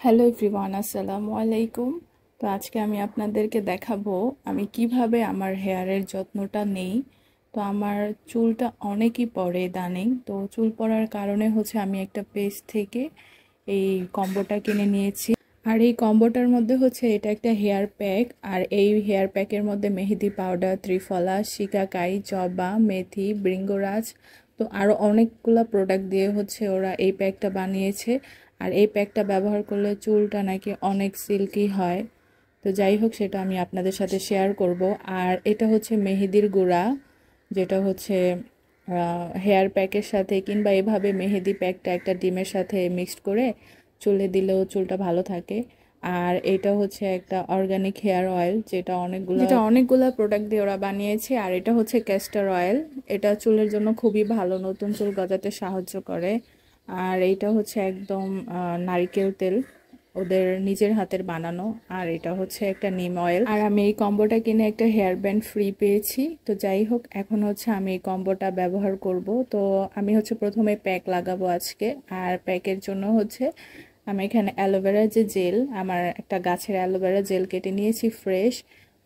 Hello everyone আসসালামু আলাইকুম তো আজকে আমি আপনাদেরকে দেখাবো আমি কীভাবে আমার হেয়ারের যত্নটা নেই। তো আমার চুলটা অনেকই পড়ে ইদানিং তো চুল পড়ার কারণে হচ্ছে আমি একটা পেজ থেকে এই কম্বোটা কিনে নিয়েছি। আর এই কম্বোটার মধ্যে হচ্ছে এটা একটা হেয়ার প্যাক আর এই হেয়ার প্যাকের মধ্যে মেহেদি পাউডার ত্রিফলা শিকাকাই জবা, মেথি, বৃঙ্গরাজ। তো আরও অনেকগুলো প্রোডাক্ট দিয়ে হচ্ছে ওরা এই প্যাকটা বানিয়েছে। আর এই প্যাকটা ব্যবহার করলে চুলটা নাকি অনেক সিল্কি হয়। তো যাই হোক, সেটা আমি আপনাদের সাথে শেয়ার করব। আর এটা হচ্ছে মেহেদির গুঁড়া, যেটা হচ্ছে হেয়ার প্যাকের সাথে কিংবা এভাবে মেহেদি প্যাকটা একটা ডিমের সাথে মিক্সড করে চুলে দিলেও চুলটা ভালো থাকে। আর এটা হচ্ছে একটা অর্গানিক হেয়ার অয়েল, যেটা অনেকগুলো যেটা অনেকগুলো প্রোডাক্ট দিয়ে ওরা বানিয়েছে। আর এটা হচ্ছে ক্যাস্টার অয়েল এটা চুলের জন্য খুবই ভালো, নতুন চুল গজাতে সাহায্য করে। আর এইটা হচ্ছে একদম নারিকেল তেল। ওদের নিজের হাতের বানানো। আর এটা হচ্ছে একটা নিম অয়েল। আর আমি এই কম্বোটা কিনে একটা হেয়ার ব্যান্ড ফ্রি পেয়েছি। তো যাই হোক, এখন হচ্ছে আমি এই কম্বোটা ব্যবহার করব। তো আমি হচ্ছে প্রথমে প্যাক লাগাবো আজকে। আর প্যাকের জন্য হচ্ছে আমি এখানে অ্যালোভেরা যে জেল, আমার একটা গাছের অ্যালোভেরা জেল কেটে নিয়েছি ফ্রেশ।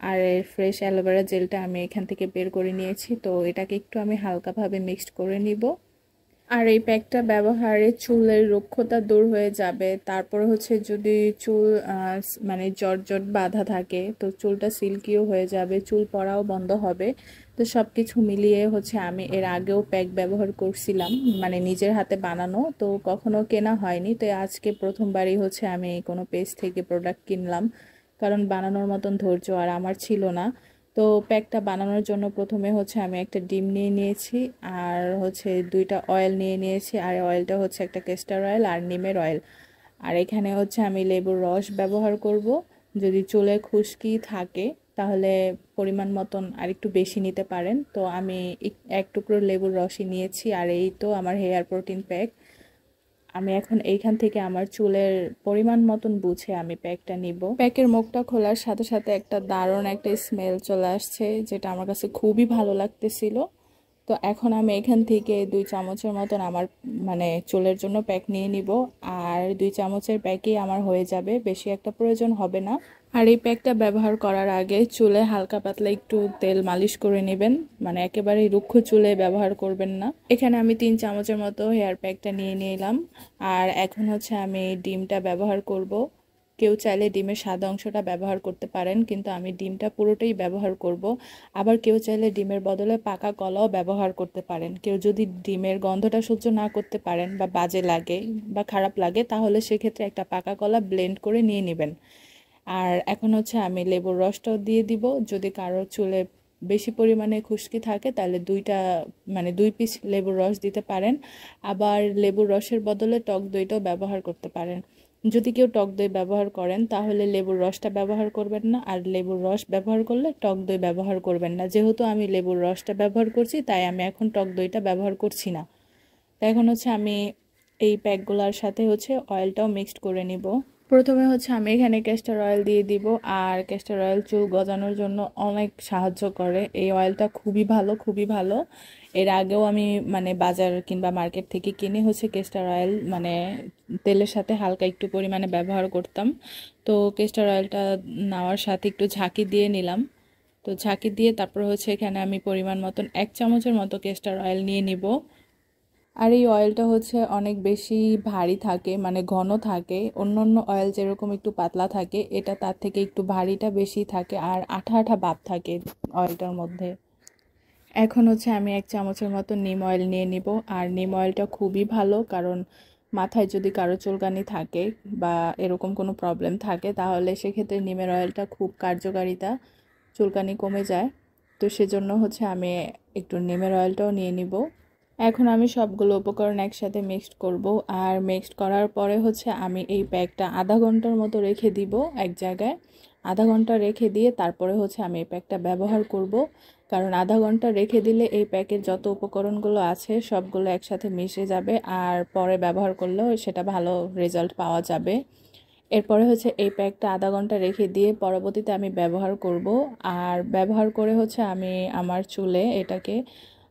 আর ফ্রেশ অ্যালোভেরা জেলটা আমি এখান থেকে বের করে নিয়েছি। তো এটাকে একটু আমি হালকাভাবে মিক্সড করে নিব। আর এই প্যাকটা ব্যবহারে চুলের রক্ষতা দূর হয়ে যাবে। তারপর হচ্ছে যদি চুল মানে জট বাঁধা থাকে, তো চুলটা সিল্কিও হয়ে যাবে, চুল পড়াও বন্ধ হবে। তো সব কিছু মিলিয়ে হচ্ছে আমি এর আগেও প্যাক ব্যবহার করছিলাম মানে নিজের হাতে বানানো, তো কখনো কেনা হয়নি। তো আজকে প্রথমবারই হচ্ছে আমি কোনো পেজ থেকে প্রোডাক্ট কিনলাম, কারণ বানানোর মতন ধৈর্য আর আমার ছিল না। তো প্যাকটা বানানোর জন্য প্রথমে হচ্ছে আমি একটা ডিম নিয়ে নিয়েছি, আর হচ্ছে দুইটা অয়েল নিয়ে নিয়েছি, আর অয়েলটা হচ্ছে একটা কেস্টার অয়েল আর নিমের অয়েল আর এখানে হচ্ছে আমি লেবুর রস ব্যবহার করব। যদি চুলে খুশকি থাকে, তাহলে পরিমাণ মতন আর একটু বেশি নিতে পারেন। তো আমি এক টুকরো লেবুর রসই নিয়েছি, আর এই তো আমার হেয়ার প্রোটিন প্যাক আমি এখন এইখান থেকে আমার চুলের পরিমাণ মতন বুঝে আমি প্যাকটা নিব। প্যাকের মুখটা খোলার সাথে সাথে একটা দারুণ একটা স্মেল চলে আসছে, যেটা আমার কাছে খুবই ভালো লাগতেছিল। তো এখন আমি এখান থেকে দুই চামচের মতন আমার মানে চুলের জন্য প্যাক নিয়ে নিব। আর দুই চামচের প্যাকই আমার হয়ে যাবে, বেশি একটা প্রয়োজন হবে না। আর এই প্যাকটা ব্যবহার করার আগে চুলে হালকা পাতলা একটু তেল মালিশ করে নেবেন। মানে একেবারেই রুক্ষ চুলে ব্যবহার করবেন না। এখানে আমি তিন চামচের মতো হেয়ার প্যাকটা নিয়ে নিলাম। আর এখন হচ্ছে আমি ডিমটা ব্যবহার করব। কেউ চাইলে ডিমের সাদা অংশটা ব্যবহার করতে পারেন, কিন্তু আমি ডিমটা পুরোটাই ব্যবহার করব। আবার কেউ চাইলে ডিমের বদলে পাকা কলাও ব্যবহার করতে পারেন। কেউ যদি ডিমের গন্ধটা সহ্য না করতে পারেন বা বাজে লাগে বা খারাপ লাগে, তাহলে সেক্ষেত্রে একটা পাকা কলা ব্লেন্ড করে নিয়ে নেবেন। আর এখন হচ্ছে আমি লেবুর রসটাও দিয়ে দিব। যদি কারও চুলে বেশি পরিমাণে খুশকি থাকে, তাহলে দুইটা মানে দুই পিস লেবুর রস দিতে পারেন। আবার লেবুর রসের বদলে টক দইটাও ব্যবহার করতে পারেন। যদি কেউ টক দই ব্যবহার করেন, তাহলে লেবুর রসটা ব্যবহার করবেন না। আর লেবুর রস ব্যবহার করলে টক দই ব্যবহার করবেন না। যেহেতু আমি লেবুর রসটা ব্যবহার করছি, তাই আমি এখন টক দইটা ব্যবহার করছি না। তো এখন হচ্ছে আমি এই প্যাকগুলোর সাথে হচ্ছে অয়েলটাও মিক্সড করে নিব। প্রথমে হচ্ছে আমি এখানে ক্যাস্টার অয়েল দিয়ে দিব, আর ক্যাস্টার অয়েল চুল গজানোর জন্য অনেক সাহায্য করে। এই অয়েলটা খুবই ভালো খুবই ভালো। এর আগেও আমি মানে বাজার কিংবা মার্কেট থেকে কিনে হচ্ছে কেস্টার অয়েল মানে তেলের সাথে হালকা একটু পরিমাণে ব্যবহার করতাম। তো কেস্টার অয়েলটা নেওয়ার সাথে একটু ঝাঁকি দিয়ে নিলাম। তো ঝাঁকি দিয়ে তারপর হচ্ছে এখানে আমি পরিমাণ মতন এক চামচের মতো কেস্টার অয়েল নিয়ে নিব। আর এই অয়েলটা হচ্ছে অনেক বেশি ভারী থাকে মানে ঘন থাকে। অন্য অন্য অয়েল যেরকম একটু পাতলা থাকে, এটা তার থেকে একটু ভারীটা বেশি থাকে আর আঠা আঠা ভাব থাকে অয়েলটার মধ্যে। এখন হচ্ছে আমি এক চামচের মতো নিম অয়েল নিয়ে নিব। আর নিম অয়েলটা খুবই ভালো, কারণ মাথায় যদি কারও চুলকানি থাকে বা এরকম কোনো প্রবলেম থাকে, তাহলে সেক্ষেত্রে নিমের অয়েলটা খুব কার্যকারিতা, চুলকানি কমে যায়। তো সেজন্য হচ্ছে আমি একটু নিমের অয়েলটাও নিয়ে নিব। এখন আমি সবগুলো উপকরণ একসাথে মিক্সড করব। আর মিক্সড করার পরে হচ্ছে আমি এই প্যাকটা আধা ঘণ্টার মতো রেখে দিব এক জায়গায়। আধা ঘণ্টা রেখে দিয়ে তারপরে হচ্ছে আমি এই প্যাকটা ব্যবহার করব। কারণ আধা ঘণ্টা রেখে দিলে এই প্যাকের যত উপকরণগুলো আছে সবগুলো একসাথে মিশে যাবে আর পরে ব্যবহার করলেও সেটা ভালো রেজাল্ট পাওয়া যাবে। এরপরে হচ্ছে এই প্যাকটা আধা ঘণ্টা রেখে দিয়ে পরবর্তীতে আমি ব্যবহার করব। আর ব্যবহার করে হচ্ছে আমি আমার চুলে এটাকে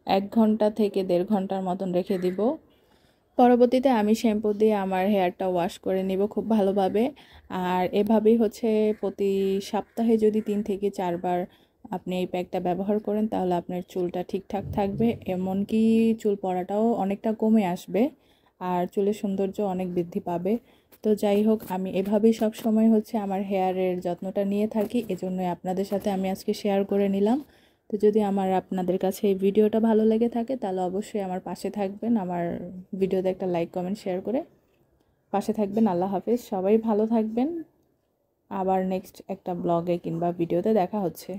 এক ঘণ্টা থেকে দেড় ঘণ্টার মতন রেখে দিব। পরবর্তীতে আমি শ্যাম্পু দিয়ে আমার হেয়ারটা ওয়াশ করে নিব খুব ভালোভাবে। আর এভাবেই হচ্ছে প্রতি সপ্তাহে যদি তিন থেকে চারবার আপনি এই প্যাকটা ব্যবহার করেন, তাহলে আপনার চুলটা ঠিকঠাক থাকবে। এমনকি চুল পড়াটাও অনেকটা কমে আসবে আর চুলের সৌন্দর্য অনেক বৃদ্ধি পাবে। তো যাই হোক, আমি এভাবেই সব সময় হচ্ছে আমার হেয়ারের যত্নটা নিয়ে থাকি। এজন্যই আপনাদের সাথে আমি আজকে শেয়ার করে নিলাম। তো যদি আমার আপনাদের কাছে এই ভিডিওটা ভালো লেগে থাকে, তাহলে অবশ্যই আমার পাশে থাকবেন। আমার ভিডিওতে একটা লাইক, কমেন্ট, শেয়ার করে পাশে থাকবেন। আল্লাহ হাফিজ। সবাই ভালো থাকবেন। আবার নেক্সট একটা ব্লগে কিংবা ভিডিওতে দেখা হচ্ছে।